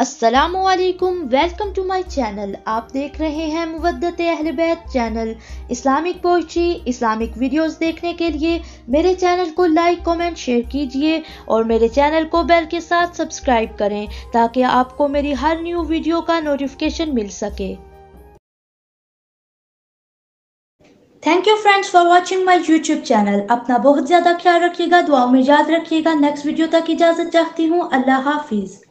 असलकुम welcome to my channel आप देख रहे हैं मुवदत अहल बैत channel Islamic poetry Islamic videos देखने के लिए मेरे चैनल को लाइक कमेंट शेयर कीजिए और मेरे चैनल को बेल के साथ सब्सक्राइब करें ताकि आपको मेरी हर न्यू वीडियो का नोटिफिकेशन मिल सके। Thank you friends for watching my YouTube channel अपना बहुत ज़्यादा ख्याल रखिएगा, दुआओं में याद रखिएगा। नेक्स्ट वीडियो तक इजाज़त चाहती हूँ। अल्लाह हाफिज़।